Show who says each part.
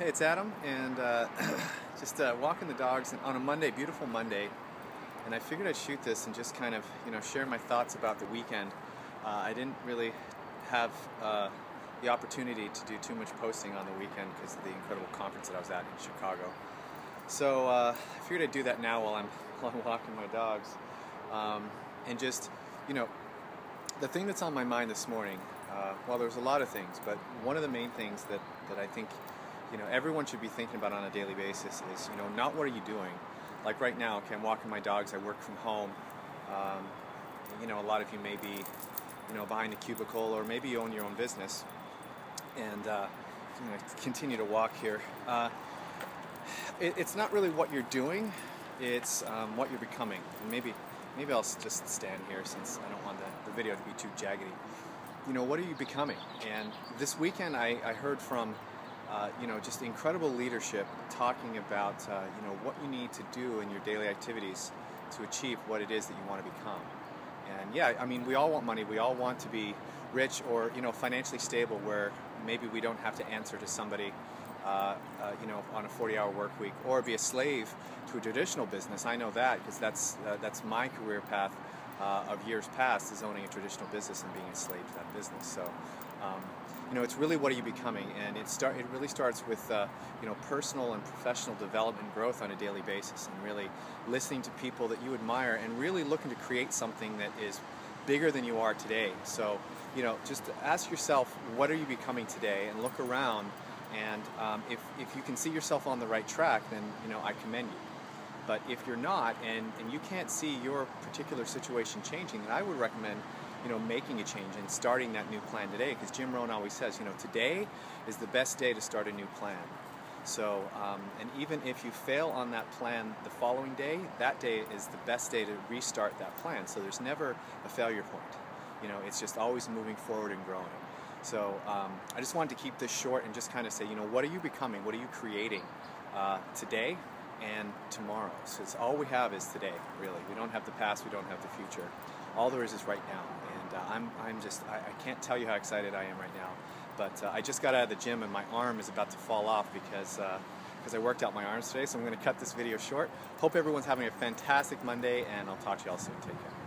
Speaker 1: It's Adam, and uh, just uh, walking the dogs on a Monday, beautiful Monday. And I figured I'd shoot this and just kind of, you know, share my thoughts about the weekend. Uh, I didn't really have uh, the opportunity to do too much posting on the weekend because of the incredible conference that I was at in Chicago. So uh, I figured I'd do that now while I'm while I'm walking my dogs, um, and just, you know, the thing that's on my mind this morning. Uh, well, there's a lot of things, but one of the main things that that I think you know everyone should be thinking about on a daily basis is you know not what are you doing? Like right now okay i'm walking my dogs i work from home. Um, you know a lot of you may be you know behind a cubicle or maybe you own your own business and uh, going to continue to walk here. Uh, it, it's not really what you're doing it's um, what you're becoming. And maybe maybe i'll just stand here since i don't want the, the video to be too jaggedy. You know what are you becoming? And this weekend i, I heard from uh, you know, just incredible leadership talking about, uh, you know, what you need to do in your daily activities to achieve what it is that you want to become. And yeah, I mean, we all want money. We all want to be rich or, you know, financially stable where maybe we don't have to answer to somebody, uh, uh you know, on a 40-hour work week or be a slave to a traditional business. I know that because that's, uh, that's my career path of years past is owning a traditional business and being a slave to that business. So, um, you know, it's really what are you becoming, and it start it really starts with uh, you know personal and professional development growth on a daily basis, and really listening to people that you admire, and really looking to create something that is bigger than you are today. So, you know, just ask yourself, what are you becoming today, and look around. And um, if, if you can see yourself on the right track, then you know I commend you. But if you're not, and, and you can't see your particular situation changing, then I would recommend you know, making a change and starting that new plan today. Because Jim Rohn always says, you know, today is the best day to start a new plan. So, um, and even if you fail on that plan the following day, that day is the best day to restart that plan. So there's never a failure point. You know, it's just always moving forward and growing. So um, I just wanted to keep this short and just kind of say, you know, what are you becoming? What are you creating uh, today and tomorrow? So it's all we have is today, really. We don't have the past, we don't have the future. All there is is right now uh, I'm, I'm just, I, I, can't tell you how excited I am right now. But uh, I just got out of the gym and my arm is about to fall off because because uh, I worked out my arms today. So I'm going to cut this video short. Hope everyone's having a fantastic Monday, and I'll talk to you all soon. Take care.